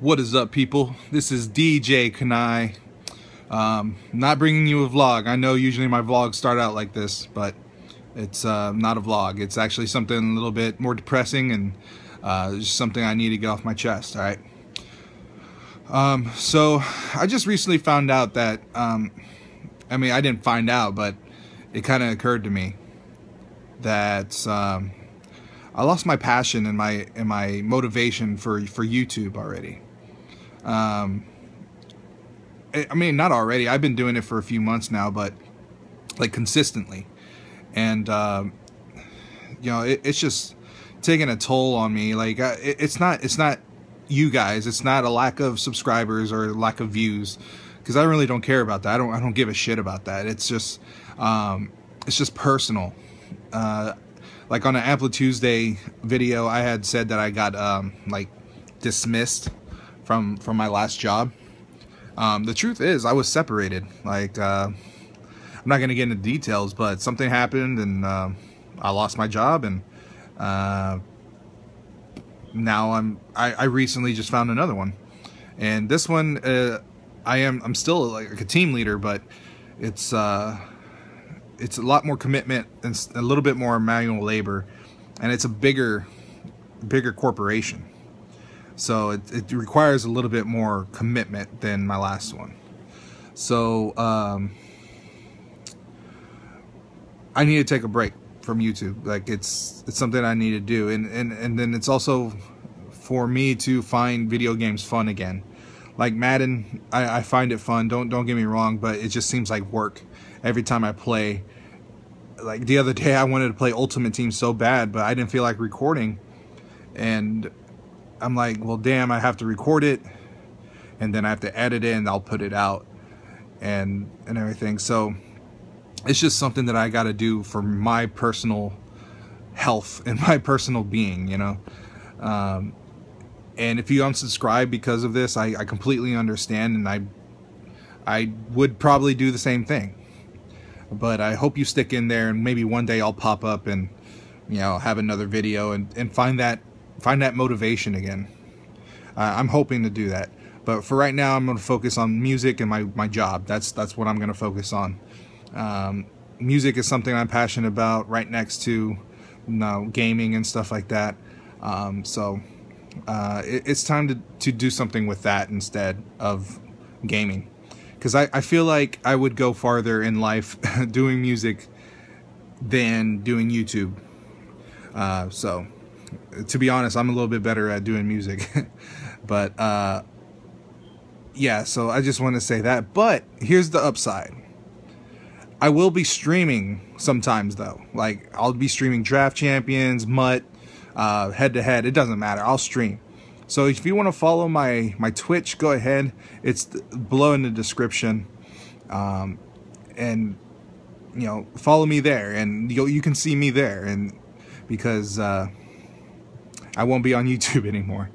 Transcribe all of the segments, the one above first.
What is up, people? This is DJ KNAI. Um, not bringing you a vlog. I know usually my vlogs start out like this, but it's uh, not a vlog. It's actually something a little bit more depressing and uh, just something I need to get off my chest, alright? Um, so, I just recently found out that, um, I mean, I didn't find out, but it kind of occurred to me that um, I lost my passion and my and my motivation for for YouTube already. Um, I mean, not already. I've been doing it for a few months now, but like consistently, and um, you know, it, it's just taking a toll on me. Like, it, it's not it's not you guys. It's not a lack of subscribers or lack of views, because I really don't care about that. I don't I don't give a shit about that. It's just um, it's just personal. Uh, like on an Amplitude Tuesday video, I had said that I got um, like dismissed from from my last job. Um, the truth is, I was separated. Like, uh, I'm not gonna get into details, but something happened, and uh, I lost my job, and uh, now I'm. I, I, recently just found another one, and this one, uh, I am. I'm still like a team leader, but it's uh, it's a lot more commitment and a little bit more manual labor, and it's a bigger, bigger corporation. So it, it requires a little bit more commitment than my last one. So um, I need to take a break from YouTube. Like it's it's something I need to do, and and and then it's also for me to find video games fun again. Like Madden, I, I find it fun. Don't don't get me wrong, but it just seems like work every time I play. Like the other day, I wanted to play Ultimate Team so bad, but I didn't feel like recording, and I'm like, well, damn, I have to record it, and then I have to edit it, and I'll put it out, and and everything. So it's just something that I got to do for my personal health and my personal being, you know. Um, and if you unsubscribe because of this, I, I completely understand, and I I would probably do the same thing. But I hope you stick in there, and maybe one day I'll pop up and you know have another video and, and find that find that motivation again. Uh, I'm hoping to do that. But for right now, I'm going to focus on music and my, my job. That's that's what I'm going to focus on. Um, music is something I'm passionate about. Right next to you know, gaming and stuff like that. Um, so uh, it, it's time to to do something with that instead of gaming. Because I, I feel like I would go farther in life doing music than doing YouTube. Uh, so to be honest, I'm a little bit better at doing music. but uh, yeah, so I just want to say that. But here's the upside. I will be streaming sometimes though. Like I'll be streaming Draft Champions, MUT, uh, head to head. It doesn't matter. I'll stream. So if you want to follow my my Twitch, go ahead. It's below in the description, um, and you know follow me there, and you you can see me there, and because. Uh, I won't be on YouTube anymore.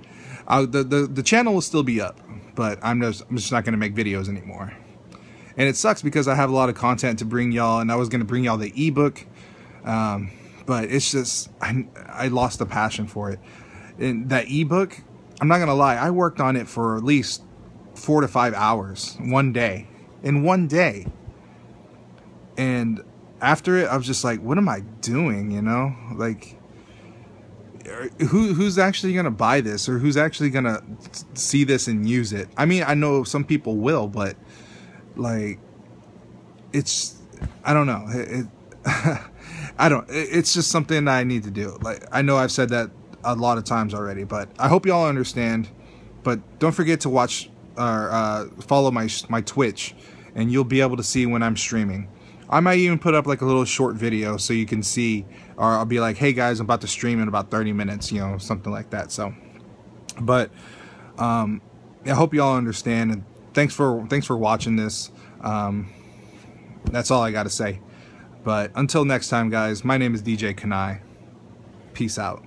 Uh, the, the, the channel will still be up, but I'm just, I'm just not going to make videos anymore. And it sucks because I have a lot of content to bring y'all, and I was going to bring y'all the ebook, um, but it's just, I, I lost the passion for it. And that ebook, I'm not going to lie, I worked on it for at least four to five hours, one day. In one day. And after it, I was just like, what am I doing, you know? Like, who who's actually gonna buy this or who's actually gonna see this and use it? I mean i know some people will but like it's i don't know. It, it i don't it's just something i need to do. Like i know i've said that a lot of times already but i hope y'all understand. But don't forget to watch or uh, follow my my twitch and you'll be able to see when i'm streaming I might even put up like a little short video so you can see, or I'll be like, hey guys, I'm about to stream in about 30 minutes, you know, something like that. So, but um, I hope y'all understand, and thanks for thanks for watching this. Um, that's all I got to say. But until next time, guys, my name is DJ KNAI. Peace out.